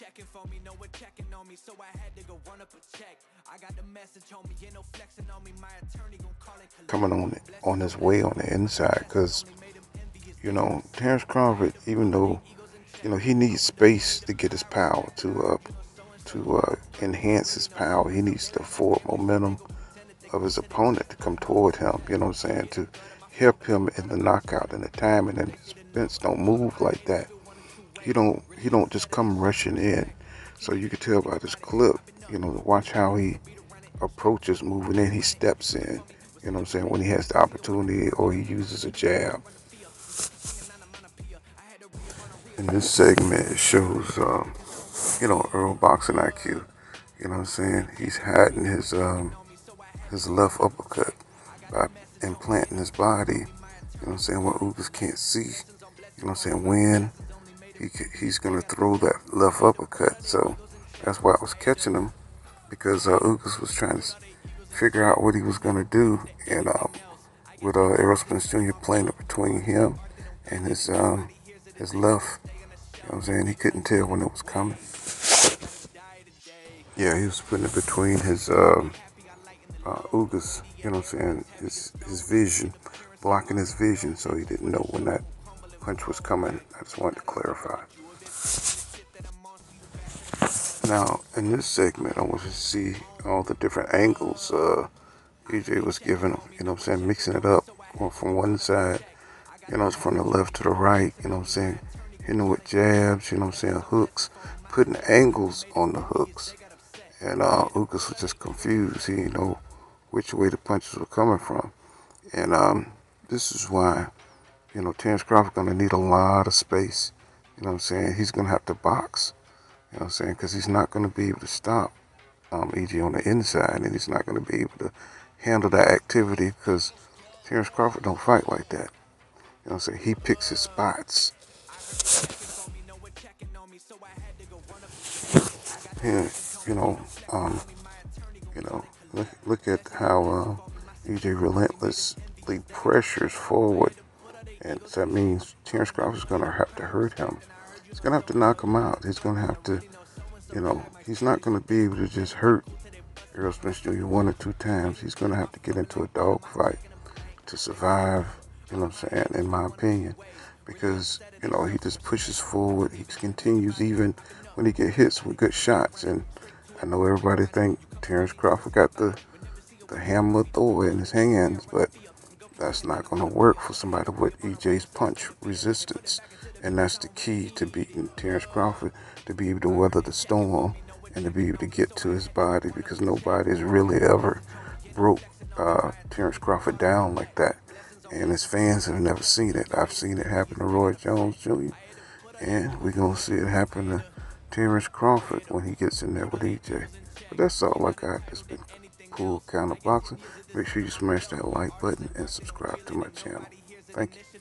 checking for me, no one checking on me, so I had to go run up a check. I got the message no flexing on me. My attorney call it coming on on his way on the inside because you know Terence Crawford, even though you know he needs space to get his power to uh, to uh, enhance his power, he needs the forward momentum of his opponent to come toward him. You know what I'm saying to help him in the knockout and the timing. And Spence don't move like that. He don't he don't just come rushing in. So you can tell by this clip, you know, watch how he approaches moving in. He steps in. You know what I'm saying? When he has the opportunity or he uses a jab. In this segment, it shows, um, you know, Errol boxing IQ. You know what I'm saying? He's hiding his um, his left uppercut by implanting his body. You know what I'm saying? What Ugas can't see. You know what I'm saying? When he he's gonna throw that left uppercut. So that's why I was catching him because uh, Ugas was trying to figure out what he was gonna do, and um, with uh, Spence Jr. playing it between him and his um, his left. You know I'm saying? He couldn't tell when it was coming. Yeah, he was putting it between his um, uh, Ugas, you know what I'm saying, his, his vision, blocking his vision so he didn't know when that punch was coming. I just wanted to clarify. Now, in this segment, I want to see all the different angles uh, EJ was giving you know what I'm saying, mixing it up going from one side, you know, from the left to the right, you know what I'm saying, hitting with jabs, you know what I'm saying, hooks, putting angles on the hooks. And uh, Ugas was just confused. He didn't know which way the punches were coming from. And um, this is why, you know, Terence Crawford's going to need a lot of space. You know what I'm saying? He's going to have to box. You know what I'm saying? Because he's not going to be able to stop um, EJ on the inside, and he's not going to be able to handle that activity because Terence Crawford don't fight like that. You know what I'm saying? He picks his spots. Yeah, you know, um, you know, look, look at how uh, EJ relentlessly pressures forward, and that means Terence Crawford's gonna have to hurt him. He's gonna have to knock him out. He's gonna have to, you know, he's not gonna be able to just hurt Errol Spence Jr. one or two times. He's gonna have to get into a dogfight to survive. You know what I'm saying? In my opinion, because you know he just pushes forward. He continues even when he get hits with good shots. And I know everybody think Terence Crawford got the the hammer Thor in his hands, but that's not going to work for somebody with EJ's punch resistance. And that's the key to beating Terence Crawford, to be able to weather the storm and to be able to get to his body because nobody's really ever broke uh, Terence Crawford down like that. And his fans have never seen it. I've seen it happen to Roy Jones Jr. And we're going to see it happen to Terence Crawford when he gets in there with EJ. But that's all I got. It's been Pull Counter Boxing. Make sure you smash that like button and subscribe to my channel. Thank you.